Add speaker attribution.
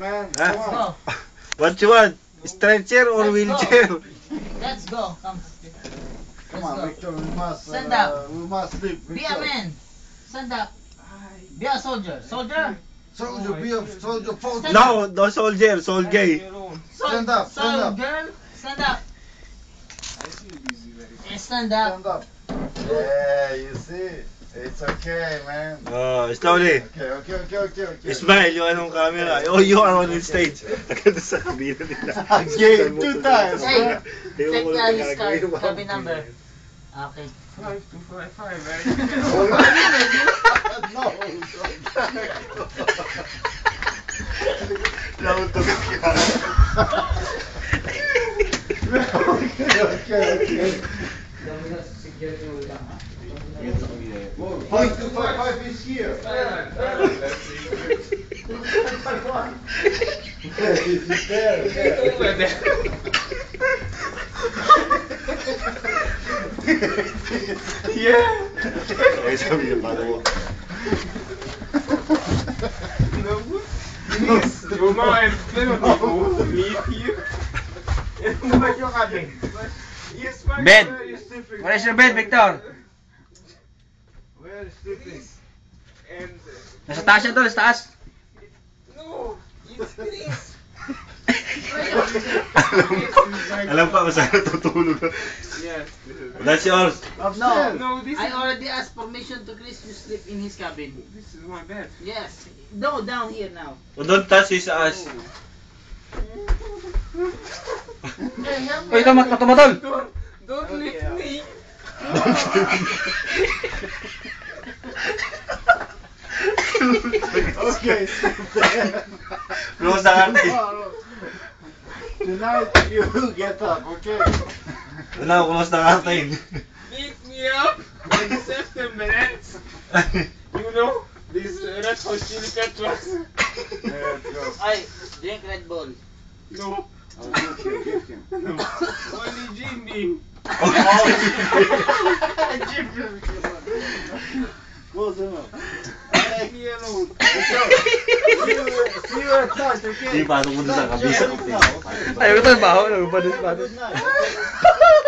Speaker 1: man. Come
Speaker 2: Let's
Speaker 1: on.
Speaker 2: go.
Speaker 3: What you want? Stretcher or
Speaker 2: Let's go.
Speaker 3: wheelchair?
Speaker 2: Let's go. Come.
Speaker 1: Come
Speaker 2: Let's
Speaker 1: on,
Speaker 2: go.
Speaker 1: Victor. We must.
Speaker 2: Stand
Speaker 1: uh,
Speaker 2: up.
Speaker 1: We must sleep.
Speaker 2: Be
Speaker 1: Victor.
Speaker 2: a man. Stand up. Be a soldier. Soldier.
Speaker 1: Soldier, be a soldier. Soldier.
Speaker 3: No, no soldier, sol gay.
Speaker 2: Sol-
Speaker 1: Stand up, stand up.
Speaker 2: girl. Stand up. Eh, Stand up.
Speaker 1: Stand up. Yeah, you see. It's okay, man.
Speaker 3: Oh, slowly.
Speaker 1: Okay, okay, okay, okay, okay.
Speaker 3: Smile yung anong camera. Oh, you are on stage. Agad sa kabila nila.
Speaker 1: Again, two times.
Speaker 2: Hey, Check the
Speaker 3: lang gagawin
Speaker 2: card.
Speaker 3: mo.
Speaker 2: Copy number. Okay.
Speaker 4: Five two five five, man.
Speaker 1: no.
Speaker 3: Nauntog ka.
Speaker 1: okay, okay, okay. Five two five five is here. It's there, there.
Speaker 4: yeah.
Speaker 3: Ay, sabi niya, paano mo?
Speaker 4: Yes, your mom pero di mo meet you. Ano yung kabin? Yes, man.
Speaker 5: Bed.
Speaker 4: Where are you sleeping?
Speaker 5: Where is your bed, Victor?
Speaker 1: Sleeping?
Speaker 4: And
Speaker 5: Nasa taas yan tol, sa taas.
Speaker 4: no, it's Chris.
Speaker 3: Alam pa kung saan natutulog.
Speaker 4: Yes.
Speaker 3: That's yours.
Speaker 1: Upstairs.
Speaker 4: No, this
Speaker 2: I already asked permission to Chris to sleep in his cabin.
Speaker 4: this is my bed.
Speaker 2: Yes. No, down here now.
Speaker 3: Oh, don't touch his ass.
Speaker 5: Uy, ito, mat matumatol.
Speaker 4: Don't don't lift me.
Speaker 1: Okay, sleep there.
Speaker 3: Close the curtain.
Speaker 1: Tonight you get up, okay?
Speaker 3: Wala, close the curtain.
Speaker 4: Beat me up in September ends. You know this Red Hot Chili Peppers.
Speaker 1: Yeah.
Speaker 2: Ay, drink Red Bull.
Speaker 4: No,
Speaker 1: I'll give him, give him.
Speaker 4: only Jimmy.
Speaker 1: Close enough.
Speaker 4: Leave me alone.
Speaker 1: See you, see you at night, okay?
Speaker 3: Di, pasok mo dun sa kabisa.
Speaker 1: Just sleep now, okay?
Speaker 5: Ay, ito, baho. Nagpapanis,